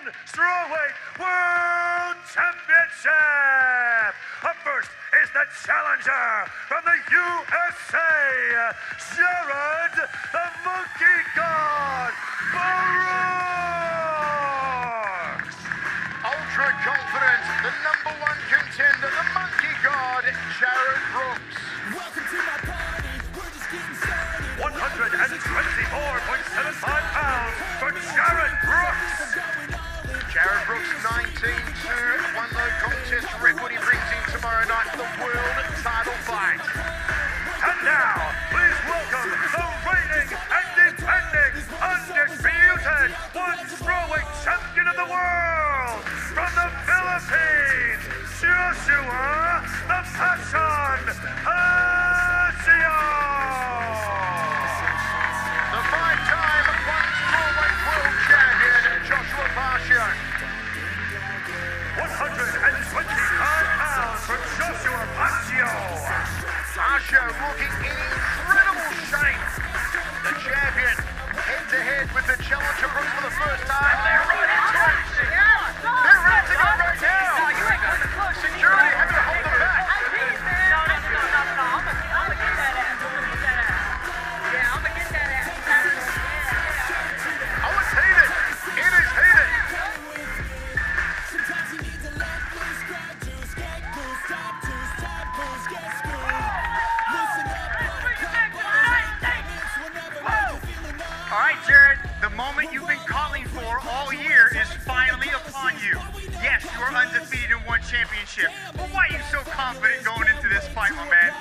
Strawweight World Championship. Up first is the challenger from the USA, Jarred the Monkey God Philippines, Joshua the Passion Asio. The five-time strawweight world champion, Joshua Pacio. 125 pounds for Joshua Pacio. Pacio looking in incredible shape. The champion head-to-head with the challenger Brooks for the first time. They're the moment you've been calling for all year is finally upon you. Yes, you are undefeated in ONE Championship, but why are you so confident going into this fight, my man?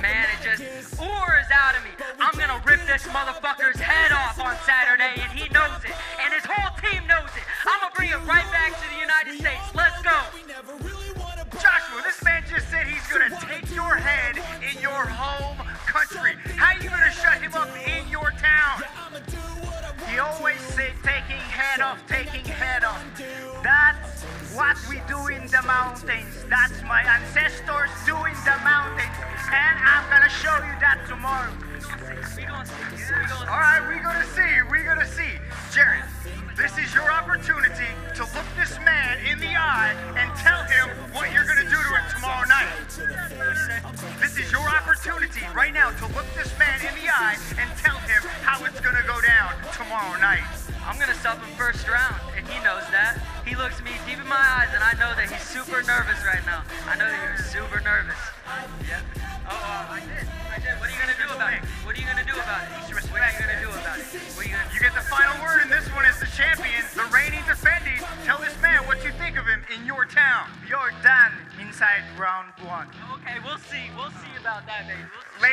Man, it just oars out of me. I'm gonna rip this motherfucker's head off on Saturday, and he knows head off, taking head off. That's what we do in the mountains. That's my ancestors do in the mountains. And I'm gonna show you that tomorrow. We gonna see. We gonna All right, we're gonna see. We're gonna I know that he's super nervous right now. I know that you're super nervous. Yeah. Oh, uh, I did. I did. What are you gonna do about it? What are you gonna do about it? What are you gonna do about it? What are you gonna You get the final word, and this one is the champion, the reigning defending. Tell this man what you think of him in your town. You're done inside round one. Okay, we'll see. We'll see about that, baby. We'll see. Ladies